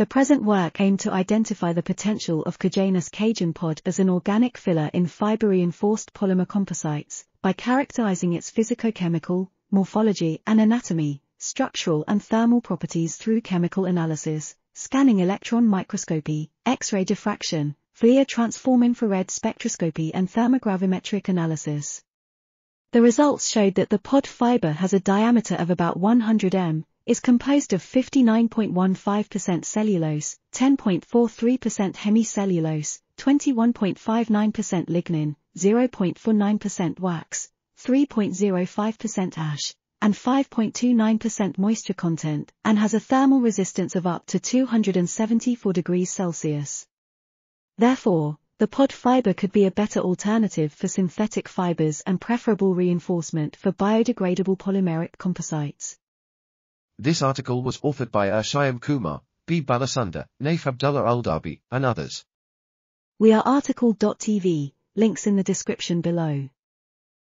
The present work aimed to identify the potential of Cajanus cajan pod as an organic filler in fiber-reinforced polymer composites by characterizing its physicochemical, morphology and anatomy, structural and thermal properties through chemical analysis, scanning electron microscopy, X-ray diffraction, Fourier transform infrared spectroscopy and thermogravimetric analysis. The results showed that the pod fiber has a diameter of about 100 m, is composed of 59.15% cellulose, 10.43% hemicellulose, 21.59% lignin, 0.49% wax, 3.05% ash, and 5.29% moisture content, and has a thermal resistance of up to 274 degrees Celsius. Therefore, the pod fiber could be a better alternative for synthetic fibers and preferable reinforcement for biodegradable polymeric composites. This article was authored by A. Shyam Kumar, B. Balasundar, Naif Abdullah Al-Dhabi, and others. We are RTCL.TV, links in the description below.